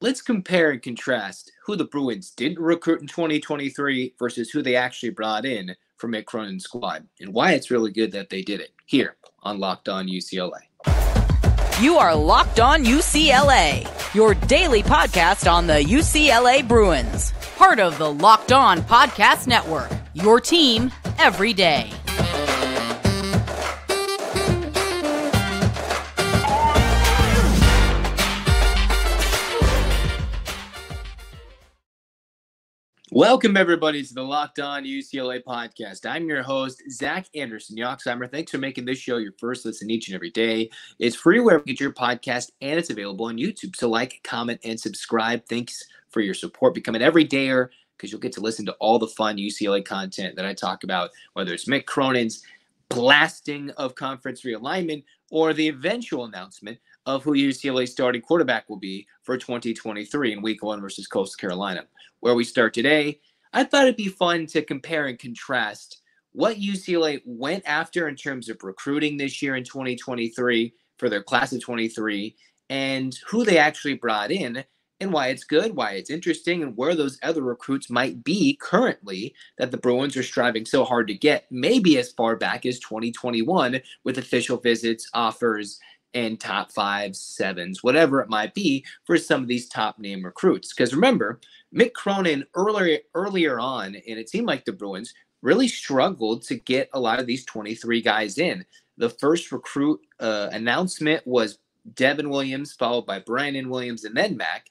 let's compare and contrast who the Bruins didn't recruit in 2023 versus who they actually brought in from Mick Cronin's squad and why it's really good that they did it here on Locked On UCLA. You are Locked On UCLA, your daily podcast on the UCLA Bruins, part of the Locked On Podcast Network, your team every day. Welcome, everybody, to the Locked On UCLA podcast. I'm your host, Zach Anderson Yoxsimer. Thanks for making this show your first listen each and every day. It's free wherever you get your podcast, and it's available on YouTube. So, like, comment, and subscribe. Thanks for your support. Become an everydayer because you'll get to listen to all the fun UCLA content that I talk about, whether it's Mick Cronin's blasting of conference realignment or the eventual announcement of who UCLA's starting quarterback will be for 2023 in week one versus Coastal Carolina. Where we start today, I thought it'd be fun to compare and contrast what UCLA went after in terms of recruiting this year in 2023 for their class of 23 and who they actually brought in and why it's good, why it's interesting, and where those other recruits might be currently that the Bruins are striving so hard to get, maybe as far back as 2021 with official visits, offers, and top fives, sevens, whatever it might be for some of these top name recruits. Because remember, Mick Cronin earlier earlier on, and it seemed like the Bruins really struggled to get a lot of these 23 guys in. The first recruit uh, announcement was Devin Williams, followed by Brandon Williams, and then Mack.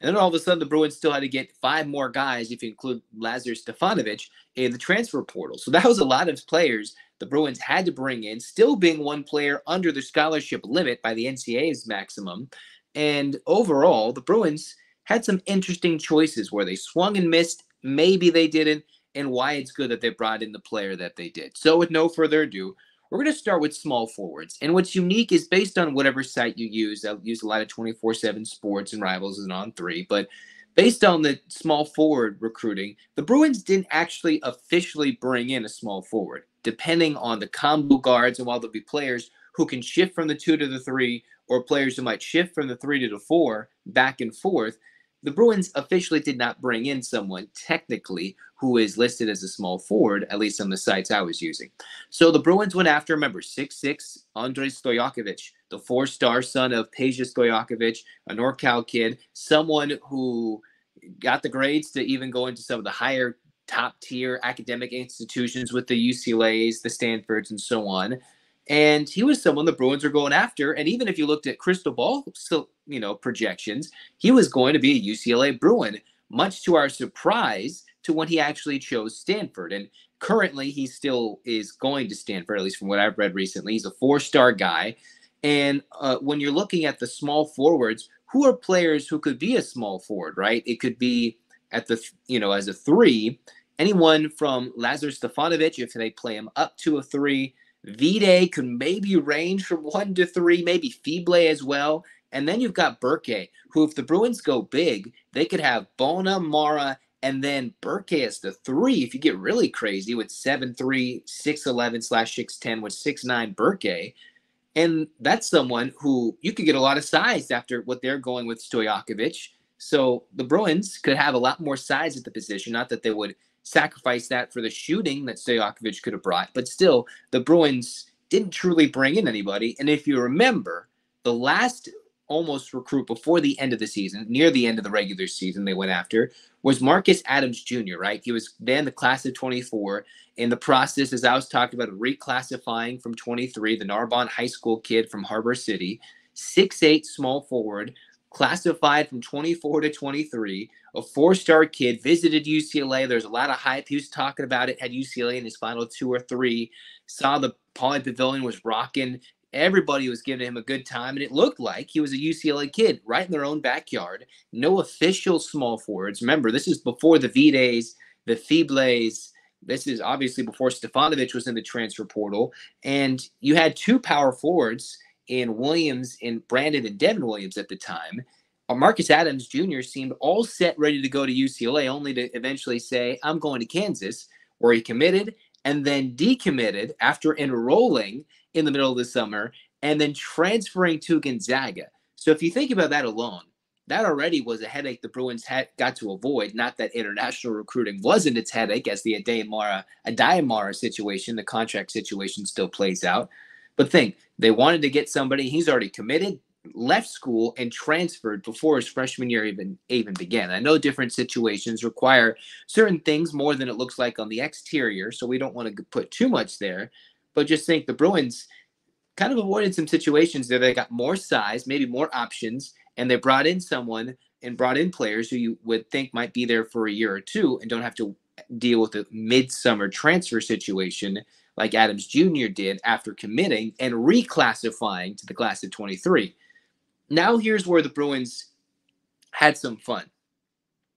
And then all of a sudden, the Bruins still had to get five more guys, if you include Lazar Stefanovic, in the transfer portal. So that was a lot of players the Bruins had to bring in, still being one player under the scholarship limit by the NCAA's maximum. And overall, the Bruins had some interesting choices where they swung and missed. Maybe they didn't, and why it's good that they brought in the player that they did. So, with no further ado, we're going to start with small forwards. And what's unique is based on whatever site you use. I use a lot of 24 7 sports and rivals and on three, but based on the small forward recruiting, the Bruins didn't actually officially bring in a small forward depending on the combo guards. And while there'll be players who can shift from the two to the three, or players who might shift from the three to the four, back and forth, the Bruins officially did not bring in someone technically who is listed as a small forward, at least on the sites I was using. So the Bruins went after, remember, six-six Andrei Stojakovic, the four star son of Peja Stojakovic, a NorCal kid, someone who got the grades to even go into some of the higher top tier academic institutions with the UCLA's, the Stanfords, and so on. And he was someone the Bruins were going after. And even if you looked at crystal ball, still, you know, projections, he was going to be a UCLA Bruin, much to our surprise, to when he actually chose Stanford. And currently, he still is going to Stanford, at least from what I've read recently. He's a four-star guy. And uh, when you're looking at the small forwards, who are players who could be a small forward, right? It could be at the, you know, as a three anyone from Lazar Stefanovic, if they play him up to a three. Vide could maybe range from one to three, maybe Fibleuil as well. And then you've got Berke, who, if the Bruins go big, they could have Bona, Mara, and then Berke as the three. If you get really crazy with 7'3, 6'11 slash 6'10 with 6'9 Berke. And that's someone who you could get a lot of size after what they're going with Stojakovic. So the Bruins could have a lot more size at the position. Not that they would sacrifice that for the shooting that Stojakovic could have brought. But still, the Bruins didn't truly bring in anybody. And if you remember, the last almost recruit before the end of the season, near the end of the regular season, they went after was Marcus Adams Jr., right? He was then the class of 24. In the process, as I was talking about, reclassifying from 23, the Narbonne High School kid from Harbor City, six-eight small forward, classified from 24 to 23, a four star kid, visited UCLA. There's a lot of hype. He was talking about it, had UCLA in his final two or three, saw the Pauley Pavilion was rocking. Everybody was giving him a good time, and it looked like he was a UCLA kid right in their own backyard. No official small forwards. Remember, this is before the Vides, the Fibleuils. This is obviously before Stefanovic was in the transfer portal. And you had two power forwards in Williams and Brandon and Devin Williams at the time. Uh, Marcus Adams Jr. seemed all set, ready to go to UCLA, only to eventually say, I'm going to Kansas, where he committed and then decommitted after enrolling in the middle of the summer and then transferring to Gonzaga. So if you think about that alone, that already was a headache the Bruins had got to avoid. Not that international recruiting wasn't its headache, as the Adayamara Adayamara situation, the contract situation still plays out. But think they wanted to get somebody. He's already committed, left school, and transferred before his freshman year even even began. I know different situations require certain things more than it looks like on the exterior, so we don't want to put too much there. But just think the Bruins kind of avoided some situations there. They got more size, maybe more options, and they brought in someone and brought in players who you would think might be there for a year or two and don't have to deal with a midsummer transfer situation like Adams Jr. did after committing and reclassifying to the class of 23. Now, here's where the Bruins had some fun.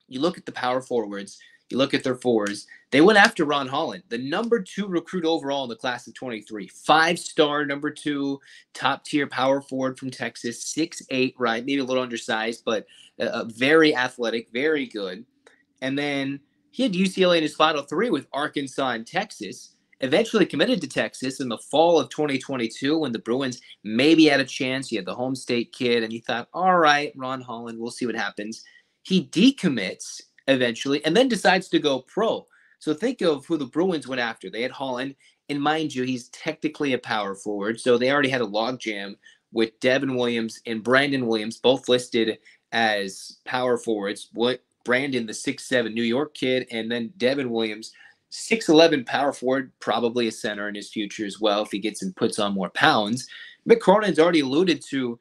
You look at the power forwards, you look at their fours. They went after Ron Holland, the number two recruit overall in the class of 23, five star number two, top tier power forward from Texas, six eight, right? Maybe a little undersized, but uh, very athletic, very good. And then he had UCLA in his final three with Arkansas and Texas eventually committed to Texas in the fall of 2022 when the Bruins maybe had a chance. He had the home state kid, and he thought, all right, Ron Holland, we'll see what happens. He decommits eventually and then decides to go pro. So think of who the Bruins went after. They had Holland, and mind you, he's technically a power forward. So they already had a logjam with Devin Williams and Brandon Williams, both listed as power forwards. What Brandon, the six-seven New York kid, and then Devin Williams, 6'11 power forward, probably a center in his future as well if he gets and puts on more pounds. Mick Cronin's already alluded to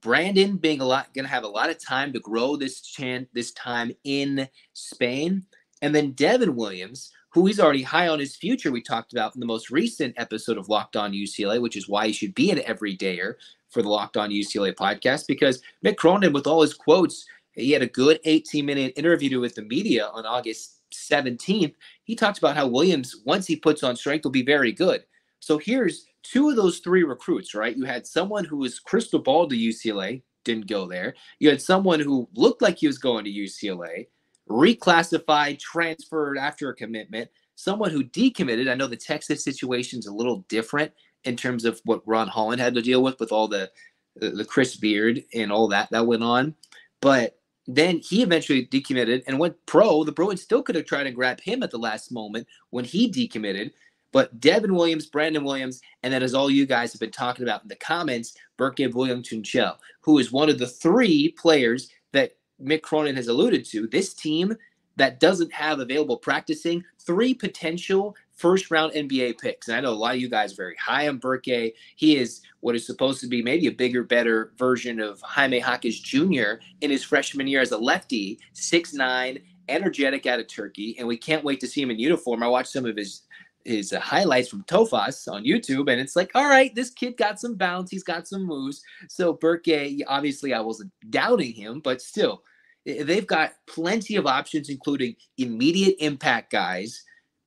Brandon being a lot going to have a lot of time to grow this chan this time in Spain. And then Devin Williams, who he's already high on his future, we talked about in the most recent episode of Locked On UCLA, which is why he should be an everydayer for the Locked On UCLA podcast, because Mick Cronin, with all his quotes, he had a good 18 minute interview with the media on August 17th, he talks about how Williams, once he puts on strength, will be very good. So here's two of those three recruits, right? You had someone who was crystal ball to UCLA, didn't go there. You had someone who looked like he was going to UCLA, reclassified, transferred after a commitment, someone who decommitted. I know the Texas situation is a little different in terms of what Ron Holland had to deal with, with all the the Chris Beard and all that that went on. But then he eventually decommitted and went pro. The Bruins still could have tried to grab him at the last moment when he decommitted. But Devin Williams, Brandon Williams, and that is all you guys have been talking about in the comments, Berke Buyuktuncel, who is one of the three players that Mick Cronin has alluded to. This team that doesn't have available practicing, three potential first round NBA picks. And I know a lot of you guys are very high on Berke. He is what is supposed to be maybe a bigger, better version of Jaime Jaquez Jr. in his freshman year as a lefty, six nine, energetic out of Turkey. And we can't wait to see him in uniform. I watched some of his his uh, highlights from Tofas on YouTube, and it's like, all right, this kid got some bounce, he's got some moves. So Berke, obviously, I wasn't doubting him, but still, they've got plenty of options, including immediate impact guys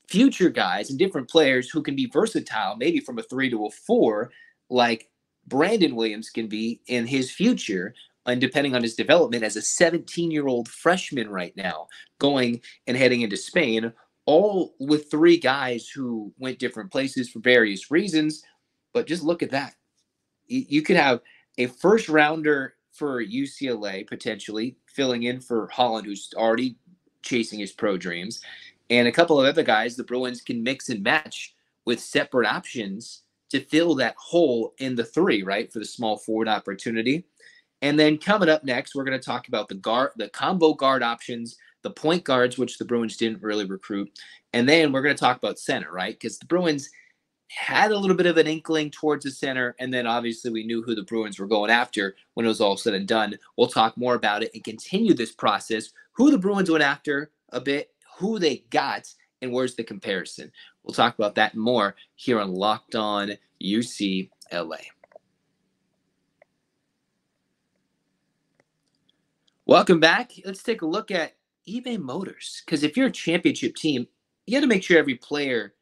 future guys and different players who can be versatile, maybe from a three to a four, like Brandon Williams can be in his future. And depending on his development as a 17 year old freshman right now, going and heading into Spain, all with three guys who went different places for various reasons. But just look at that. You could have a first rounder for UCLA potentially filling in for Holland, who's already chasing his pro dreams and a couple of other guys the Bruins can mix and match with separate options to fill that hole in the three, right, for the small forward opportunity. And then coming up next, we're going to talk about the guard, the combo guard options, the point guards, which the Bruins didn't really recruit, and then we're going to talk about center, right? Because the Bruins had a little bit of an inkling towards the center, and then obviously we knew who the Bruins were going after when it was all said and done. We'll talk more about it and continue this process. Who the Bruins went after a bit, who they got and where's the comparison. We'll talk about that more here on Locked On UCLA. Welcome back. Let's take a look at eBay Motors because if you're a championship team, you got to make sure every player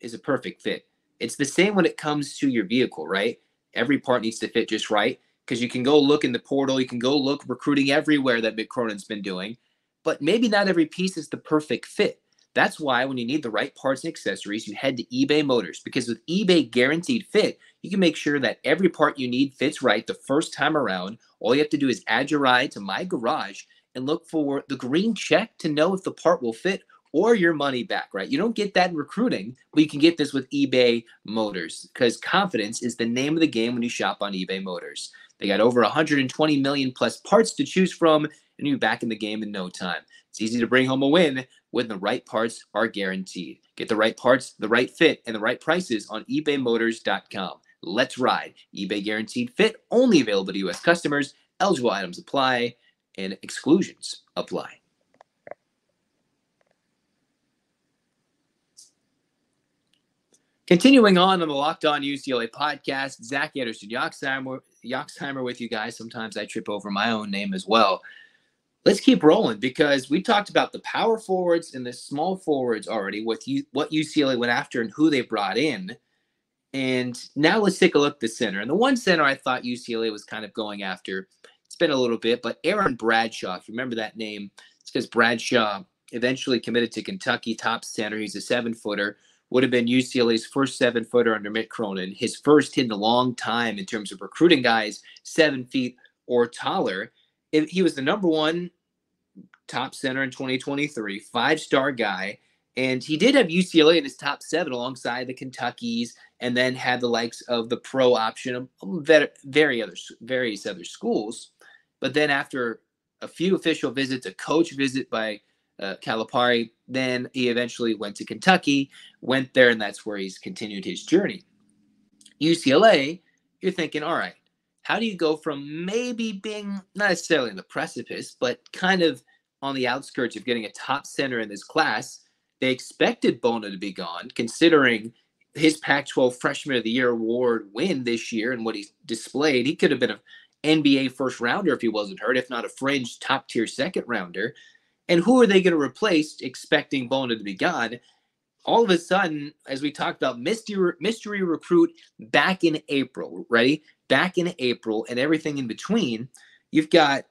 is a perfect fit. It's the same when it comes to your vehicle, right? Every part needs to fit just right because you can go look in the portal, you can go look recruiting everywhere that Mick Cronin's been doing but maybe not every piece is the perfect fit. That's why when you need the right parts and accessories, you head to eBay Motors because with eBay Guaranteed Fit, you can make sure that every part you need fits right the first time around, All you have to do is add your ride to My Garage and look for the green check to know if the part will fit or your money back, right? You don't get that in recruiting, but you can get this with eBay Motors because confidence is the name of the game when you shop on eBay Motors. They got over 120 million plus parts to choose from, and you're back in the game in no time. It's easy to bring home a win when the right parts are guaranteed. Get the right parts, the right fit, and the right prices on ebaymotors.com. Let's ride. eBay guaranteed fit only available to U.S. customers. Eligible items apply and exclusions apply. Continuing on on the Locked On UCLA podcast, Zach Anderson, Yoxsimer, Yoxsimer with you guys. Sometimes I trip over my own name as well. Let's keep rolling because we talked about the power forwards and the small forwards already, with you, what UCLA went after and who they brought in. And now let's take a look at the center. And the one center I thought UCLA was kind of going after, it's been a little bit, but Aaron Bradshaw, if you remember that name, it's because Bradshaw eventually committed to Kentucky top center. He's a seven footer would have been UCLA's first seven footer under Mick Cronin, his first in a long time in terms of recruiting guys seven feet or taller. He was the number one top center in 2023, five star guy. And he did have UCLA in his top seven alongside the Kentuckies, and then had the likes of the pro option of very other various other schools. But then after a few official visits, a coach visit by uh, Calipari. Then he eventually went to Kentucky, went there, and that's where he's continued his journey. UCLA, you're thinking, all right, how do you go from maybe being not necessarily on the precipice, but kind of on the outskirts of getting a top center in this class? They expected Bona to be gone, considering his Pac 12 Freshman of the Year award win this year and what he's displayed. He could have been an NBA first rounder if he wasn't hurt, if not a fringe top tier second rounder. And who are they going to replace, expecting Bona to be gone? All of a sudden, as we talked about, mystery, mystery recruit back in April, ready? Back in April and everything in between, you've got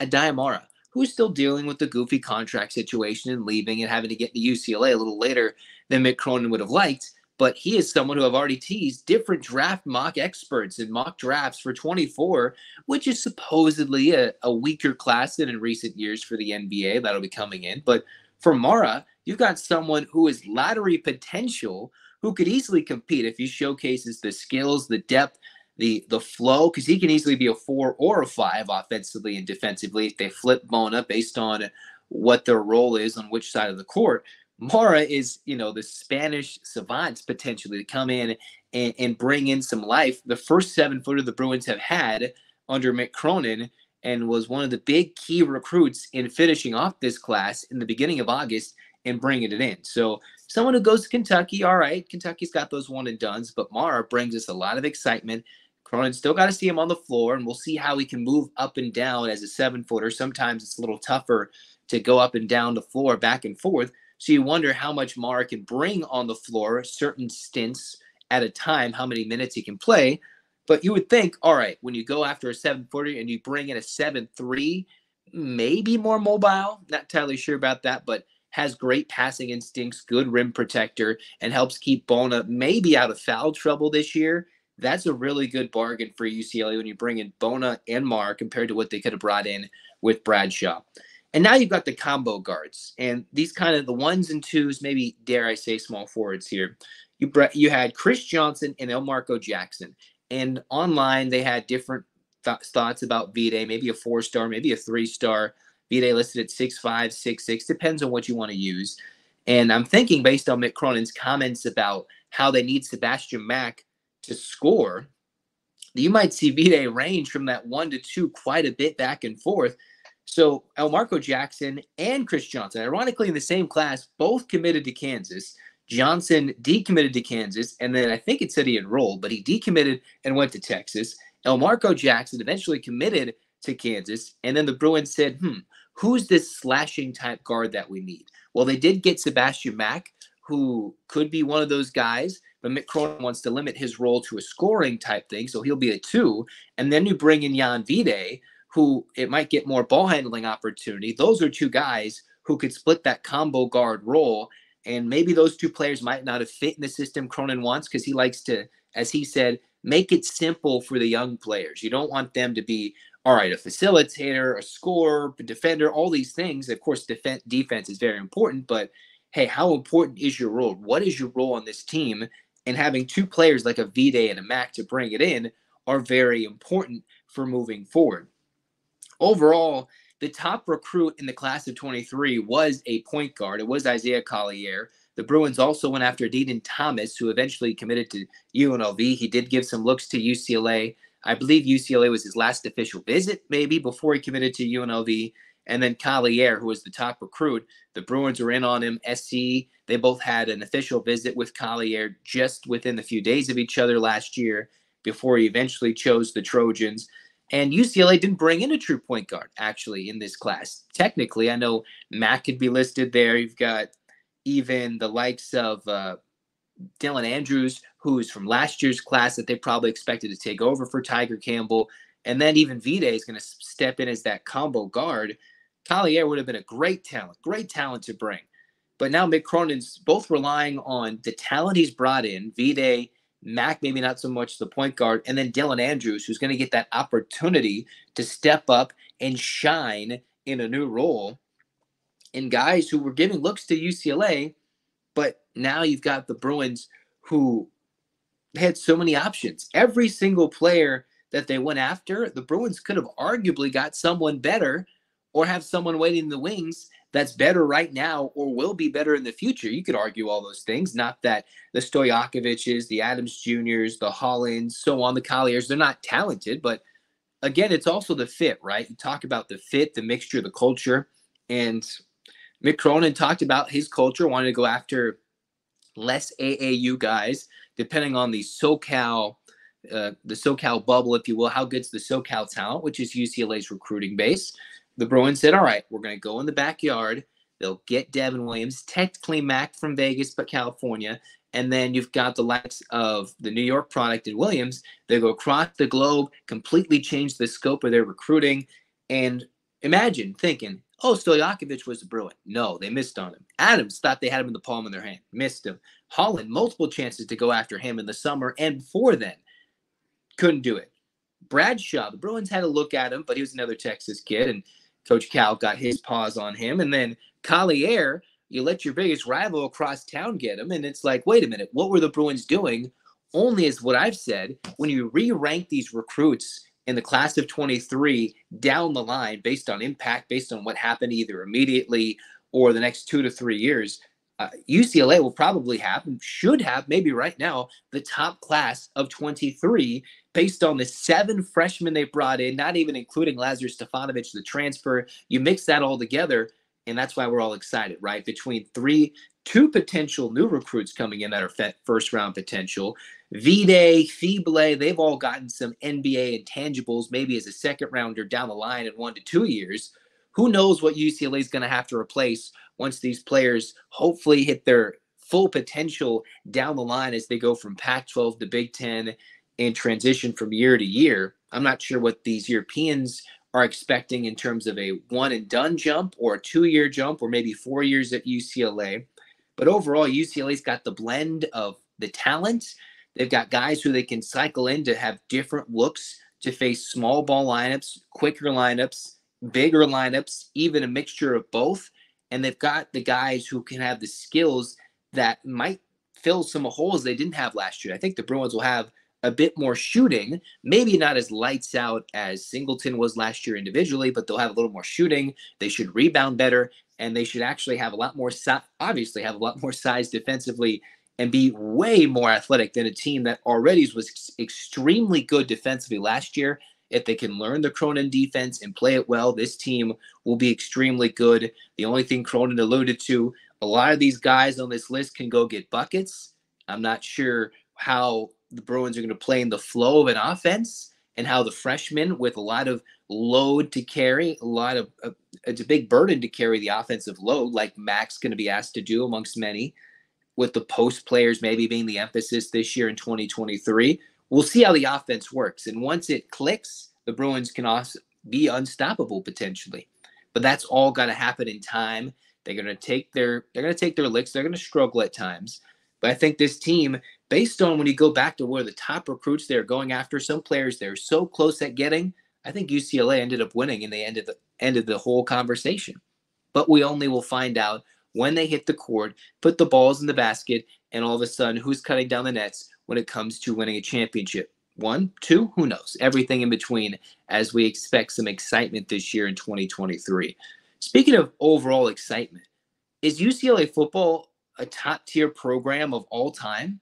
a Mara, who's still dealing with the goofy contract situation and leaving and having to get to UCLA a little later than Mick Cronin would have liked but he is someone who I've already teased different draft mock experts and mock drafts for 24, which is supposedly a, a weaker class than in recent years for the NBA that'll be coming in. But for Mara, you've got someone who is lottery potential who could easily compete if he showcases the skills, the depth, the the flow, because he can easily be a four or a five offensively and defensively if they flip Bona based on what their role is on which side of the court. Mara is, you know, the Spanish savants potentially to come in and, and bring in some life. The first seven footer the Bruins have had under Mick Cronin and was one of the big key recruits in finishing off this class in the beginning of August and bringing it in. So someone who goes to Kentucky, all right, Kentucky's got those one and duns, but Mara brings us a lot of excitement. Cronin still got to see him on the floor, and we'll see how he can move up and down as a seven footer. Sometimes it's a little tougher to go up and down the floor, back and forth. So you wonder how much Mara can bring on the floor, certain stints at a time, how many minutes he can play. But you would think, all right, when you go after a seven footer and you bring in a seven three, maybe more mobile. Not entirely sure about that, but has great passing instincts, good rim protector, and helps keep Bona maybe out of foul trouble this year. That's a really good bargain for UCLA when you bring in Bona and Mar compared to what they could have brought in with Bradshaw. And now you've got the combo guards and these kind of the ones and twos, maybe dare I say small forwards here. You brought, you had Chris Johnson and Elmarko Jackson. And online they had different th- thoughts about Vide, maybe a four star, maybe a three star. Vide listed at six five, six six, depends on what you want to use. And I'm thinking based on Mick Cronin's comments about how they need Sebastian Mack to score, you might see Vide range from that one to two quite a bit back and forth so Elmarko Jackson and Chris Johnson, ironically in the same class, both committed to Kansas. Johnson decommitted to Kansas, and then I think it said he enrolled, but he decommitted and went to Texas. Elmarko Jackson eventually committed to Kansas, and then the Bruins said, "Hmm, who's this slashing type guard that we need?" Well, they did get Sebastian Mack, who could be one of those guys, but Mick Cronin wants to limit his role to a scoring type thing, so he'll be a two. And then you bring in Jan Vide, who it might get more ball handling opportunity. Those are two guys who could split that combo guard role. And maybe those two players might not have fit in the system Cronin wants because he likes to, as he said, make it simple for the young players. You don't want them to be all right, a facilitator, a scorer, a defender, all these things. Of course, defense defense is very important, but hey, how important is your role? What is your role on this team? And having two players like a Vide and a Mack to bring it in are very important for moving forward. Overall, the top recruit in the class of 23 was a point guard. It was Isaiah Collier. The Bruins also went after Dedan Thomas, who eventually committed to UNLV. He did give some looks to UCLA. I believe UCLA was his last official visit, maybe before he committed to UNLV. And then Collier, who was the top recruit, the Bruins were in on him. SC, they both had an official visit with Collier just within the few days of each other last year before he eventually chose the Trojans. And UCLA didn't bring in a true point guard, actually, in this class. Technically, I know Matt could be listed there. You've got even the likes of uh, Dylan Andrews, who's from last year's class that they probably expected to take over for Tiger Campbell. And then even Vide is going to step in as that combo guard. Collier would have been a great talent, great talent to bring. But now Mick Cronin's both relying on the talent he's brought in, Vide, Mack, maybe not so much the point guard, and then Dylan Andrews, who's going to get that opportunity to step up and shine in a new role. And guys who were giving looks to UCLA, but now you've got the Bruins who had so many options. Every single player that they went after, the Bruins could have arguably got someone better or have someone waiting in the wings that's better right now or will be better in the future. You could argue all those things. Not that the Stojakovic's, the Adams Juniors, the Hollands, so on, the Colliers, they're not talented, but again, it's also the fit, right? You talk about the fit, the mixture, the culture. And Mick Cronin talked about his culture, wanted to go after less AAU guys, depending on the SoCal, uh, the SoCal bubble, if you will. How good's the SoCal talent, which is UCLA's recruiting base? The Bruins said, "All right, we're going to go in the backyard. They'll get Devin Williams, technically Mack from Vegas, but California, and then you've got the likes of the New York product and Williams. They go across the globe, completely change the scope of their recruiting, and imagine thinking, oh, Stojakovic was a Bruin. No, they missed on him. Adams thought they had him in the palm of their hand, missed him. Holland, multiple chances to go after him in the summer and before then, couldn't do it. Bradshaw, the Bruins had a look at him, but he was another Texas kid, and Coach Cal got his paws on him. And then Collier, you let your biggest rival across town get him. And it's like, wait a minute, what were the Bruins doing? Only is what I've said. When you re rank these recruits in the class of 23 down the line based on impact, based on what happened either immediately or the next two to three years, uh, UCLA will probably have should have, maybe right now, the top class of 23 based on the seven freshmen they brought in, not even including Lazar Stefanovic, the transfer. You mix that all together, and that's why we're all excited, right? Between three, two potential new recruits coming in that are first round potential. Vide, Fibleuil, they've all gotten some NBA intangibles, maybe as a second rounder down the line in one to two years. Who knows what UCLA is going to have to replace once these players hopefully hit their full potential down the line as they go from Pac 12 to Big Ten and transition from year to year. I'm not sure what these Europeans are expecting in terms of a one and done jump or a two year jump or maybe four years at UCLA. But overall, UCLA's got the blend of the talent. They've got guys who they can cycle in to have different looks to face small ball lineups, quicker lineups, bigger lineups, even a mixture of both. And they've got the guys who can have the skills that might fill some holes they didn't have last year. I think the Bruins will have a bit more shooting, maybe not as lights out as Singleton was last year individually, but they'll have a little more shooting. They should rebound better, and they should actually have a lot more, si- obviously, have a lot more size defensively and be way more athletic than a team that already was extremely good defensively last year. If they can learn the Cronin defense and play it well, this team will be extremely good. The only thing Cronin alluded to, a lot of these guys on this list can go get buckets. I'm not sure how the Bruins are going to play in the flow of an offense and how the freshmen with a lot of load to carry, a lot of uh, it's a big burden to carry the offensive load, like Max going to be asked to do amongst many, with the post players maybe being the emphasis this year in 2023. We'll see how the offense works, and once it clicks, the Bruins can also be unstoppable potentially. But that's all got to happen in time. They're going to take their they're going to take their licks. They're going to struggle at times. But I think this team, based on when you go back to where the top recruits they're going after, some players they're so close at getting, I think UCLA ended up winning and they ended the ended the whole conversation. But we only will find out when they hit the court, put the balls in the basket, and all of a sudden who's cutting down the nets when it comes to winning a championship. One, two, who knows? Everything in between as we expect some excitement this year in 2023. Speaking of overall excitement, is UCLA football a top tier program of all time?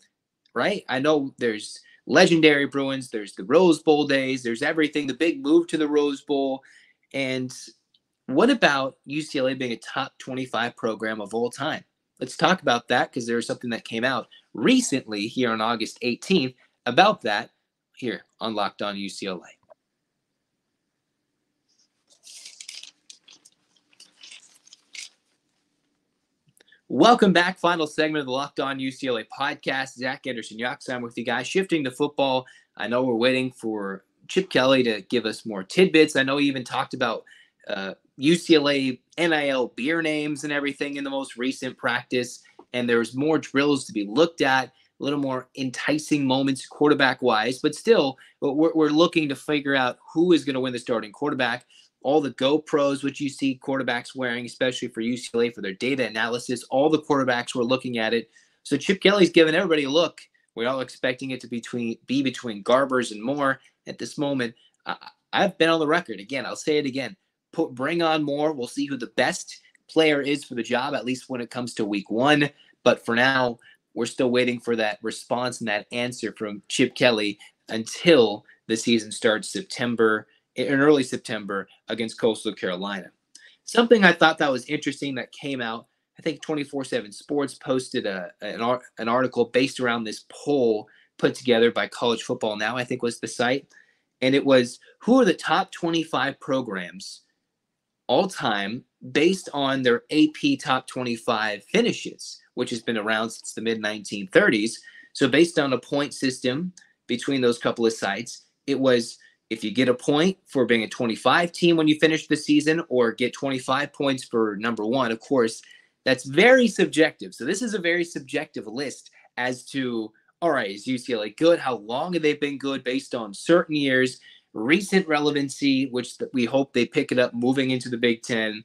Right? I know there's legendary Bruins, there's the Rose Bowl days, there's everything, the big move to the Rose Bowl. And what about UCLA being a top 25 program of all time? Let's talk about that because there's something that came out recently here on August 18th about that here on Locked On UCLA. Welcome back. Final segment of the Locked On UCLA podcast. Zach Anderson I'm with you guys. Shifting to football. I know we're waiting for Chip Kelly to give us more tidbits. I know he even talked about uh, UCLA NIL beer names and everything in the most recent practice. And there's more drills to be looked at, a little more enticing moments quarterback wise. But still, we're, we're looking to figure out who is going to win the starting quarterback. All the GoPros, which you see quarterbacks wearing, especially for UCLA for their data analysis, all the quarterbacks were looking at it. So Chip Kelly's giving everybody a look. We're all expecting it to between, be between Garbers and Moore at this moment. Uh, I've been on the record again. I'll say it again put bring on more. We'll see who the best player is for the job, at least when it comes to week one. But for now, we're still waiting for that response and that answer from Chip Kelly until the season starts September in early September against Coastal Carolina. Something I thought that was interesting that came out. I think 24/7 Sports posted a, an, an article based around this poll put together by College Football Now. I think was the site, and it was who are the top 25 programs all time based on their AP top 25 finishes, which has been around since the mid 1930s. So, based on a point system between those couple of sites, it was if you get a point for being a 25 team when you finish the season, or get 25 points for number one, of course, that's very subjective. So, this is a very subjective list as to all right, is UCLA good? How long have they been good based on certain years? Recent relevancy, which we hope they pick it up moving into the Big Ten.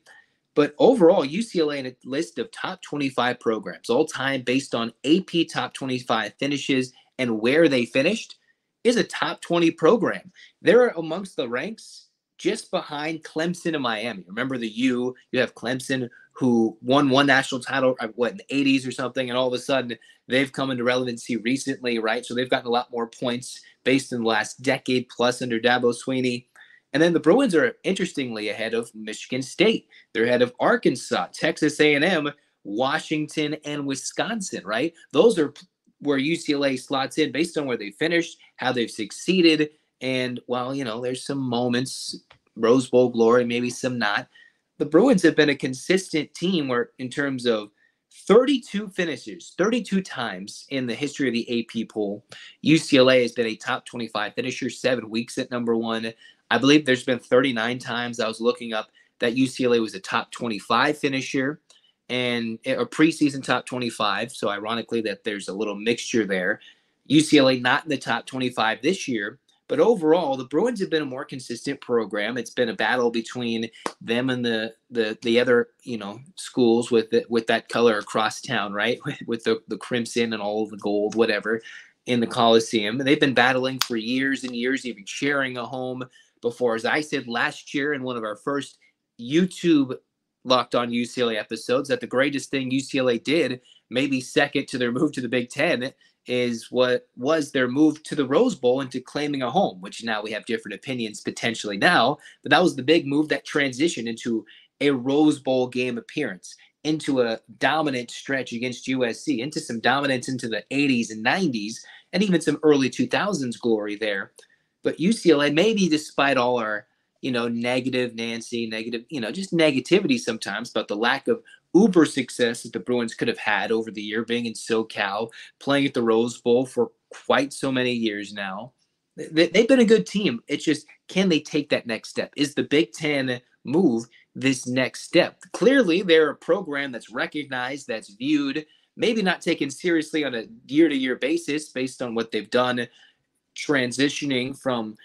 But overall, UCLA in a list of top 25 programs all time based on AP top 25 finishes and where they finished is a top 20 program. They're amongst the ranks just behind Clemson and Miami. Remember the U, you have Clemson who won one national title, uh, what, in the 80s or something, and all of a sudden they've come into relevancy recently, right? So they've gotten a lot more points based in the last decade plus under Dabo Swinney. And then the Bruins are interestingly ahead of Michigan State. They're ahead of Arkansas, Texas A&M, Washington, and Wisconsin, right? Those are where UCLA slots in based on where they finished, how they've succeeded. And while, you know, there's some moments, Rose Bowl glory, maybe some not, the Bruins have been a consistent team where, in terms of 32 finishes, 32 times in the history of the AP poll, UCLA has been a top 25 finisher, seven weeks at number one. I believe there's been 39 times I was looking up that UCLA was a top 25 finisher and a preseason top 25. So, ironically, that there's a little mixture there. UCLA not in the top 25 this year, but overall, the Bruins have been a more consistent program. It's been a battle between them and the the the other you know schools with it with that color across town, right? with the the crimson and all the gold, whatever, in the Coliseum. And they've been battling for years and years, even sharing a home before. As I said last year in one of our first YouTube Locked On UCLA episodes, that the greatest thing UCLA did, maybe second to their move to the Big Ten, is what was their move to the Rose Bowl into claiming a home, which now we have different opinions potentially now. But that was the big move that transitioned into a Rose Bowl game appearance, into a dominant stretch against USC, into some dominance into the 80s and 90s, and even some early 2000s glory there. But UCLA, maybe despite all our you know, negative Nancy, negative, you know, just negativity sometimes about the lack of uber success that the Bruins could have had over the year, being in SoCal, playing at the Rose Bowl for quite so many years now. They, have been a good team. It's just, can they take that next step? Is the Big Ten move this next step? Clearly, they're a program that's recognized, that's viewed, maybe not taken seriously on a year to year basis based on what they've done transitioning from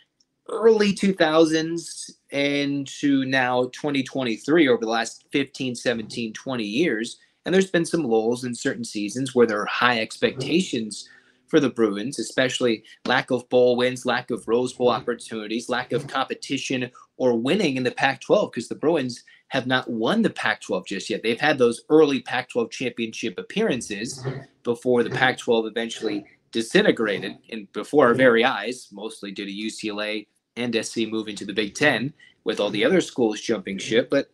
early 2000s and to now 2023 over the last 15, 17, 20 years. And there's been some lulls in certain seasons where there are high expectations for the Bruins, especially lack of bowl wins, lack of Rose Bowl opportunities, lack of competition or winning in the Pac 12 because the Bruins have not won the Pac 12 just yet. They've had those early Pac 12 championship appearances before the Pac 12 eventually disintegrated and before our very eyes, mostly due to UCLA and SC moving to the Big Ten with all the other schools jumping ship. But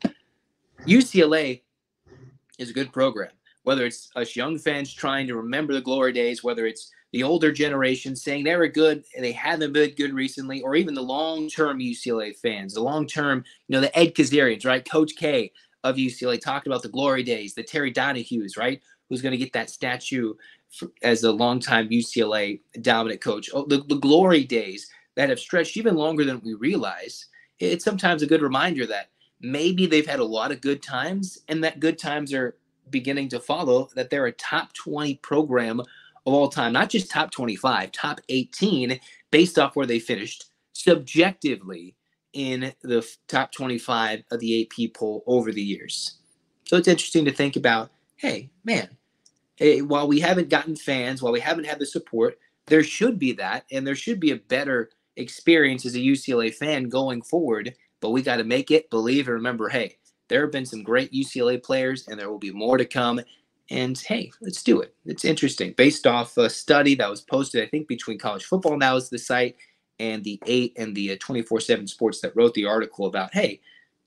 UCLA is a good program. Whether it's us young fans trying to remember the glory days, whether it's the older generation saying they were good and they haven't been good recently, or even the long-term UCLA fans, the long-term, you know, the Ed Kezirians, right? Coach K of UCLA talked about the glory days, the Terry Donahue's, right? Who's going to get that statue for, as a longtime UCLA dominant coach? Oh, the, the glory days that have stretched even longer than we realize. It's sometimes a good reminder that maybe they've had a lot of good times and that good times are beginning to follow, that they're a top 20 program of all time, not just top 25, top 18, based off where they finished subjectively in the top 25 of the AP poll over the years. So it's interesting to think about hey, man, hey, while we haven't gotten fans, while we haven't had the support, there should be that, and there should be a better experience as a UCLA fan going forward. But we got to make it, believe, and remember hey, there have been some great UCLA players, and there will be more to come. And hey, let's do it. It's interesting. Based off a study that was posted, I think, between College Football Now is the site and the 8 and the uh, 24 7 Sports that wrote the article about, hey,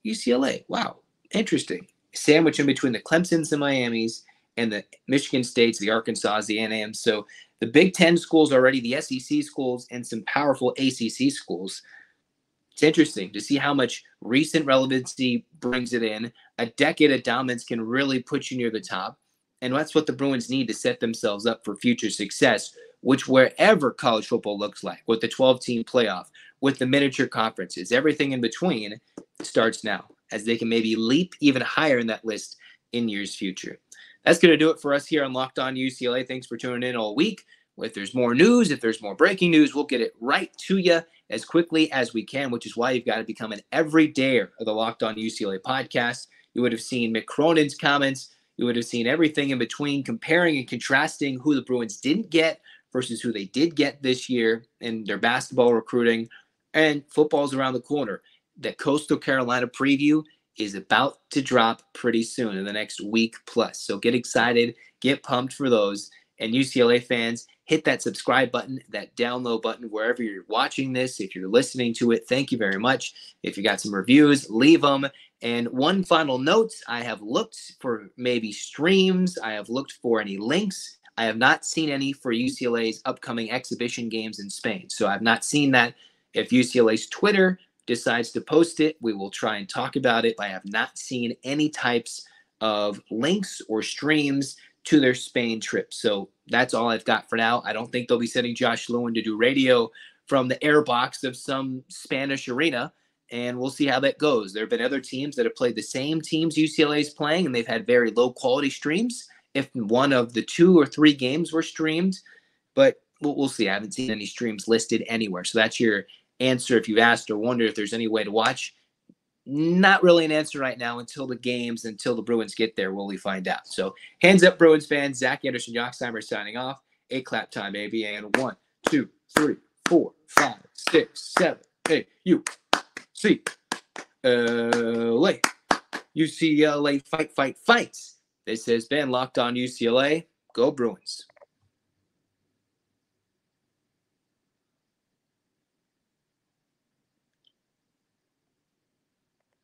UCLA, wow, interesting. Sandwich in between the Clemsons and Miamis and the Michigan States, the Arkansas, the NAM. So the Big Ten schools already, the SEC schools, and some powerful ACC schools. It's interesting to see how much recent relevancy brings it in. A decade of dominance can really put you near the top. And that's what the Bruins need to set themselves up for future success, which wherever college football looks like, with the 12 team playoff, with the miniature conferences, everything in between starts now, as they can maybe leap even higher in that list in years future. That's going to do it for us here on Locked On UCLA. Thanks for tuning in all week. If there's more news, if there's more breaking news, we'll get it right to you as quickly as we can, which is why you've got to become an everydayer of the Locked On UCLA podcast. You would have seen Mick Cronin's comments you would have seen everything in between, comparing and contrasting who the Bruins didn't get versus who they did get this year in their basketball recruiting. And football's around the corner. The Coastal Carolina preview is about to drop pretty soon in the next week plus. So get excited, get pumped for those. And UCLA fans, hit that subscribe button, that download button wherever you're watching this. If you're listening to it, thank you very much. If you got some reviews, leave them. And one final note I have looked for maybe streams, I have looked for any links. I have not seen any for UCLA's upcoming exhibition games in Spain. So I've not seen that. If UCLA's Twitter decides to post it, we will try and talk about it. I have not seen any types of links or streams to their Spain trip. So that's all I've got for now. I don't think they'll be sending Josh Lewin to do radio from the airbox of some Spanish arena and we'll see how that goes. There have been other teams that have played the same teams UCLA is playing, and they've had very low quality streams. If one of the two or three games were streamed, but we'll, we'll see. I haven't seen any streams listed anywhere. So that's your answer if you've asked or wonder if there's any way to watch. Not really an answer right now until the games, until the Bruins get there, will we find out. So hands up, Bruins fans. Zach Anderson, Yoxsimer signing off. A clap time, baby. And one, two, three, four, five, six, seven, eight. You. C L A UCLA fight, fight, fights. This has been Locked On UCLA. Go Bruins.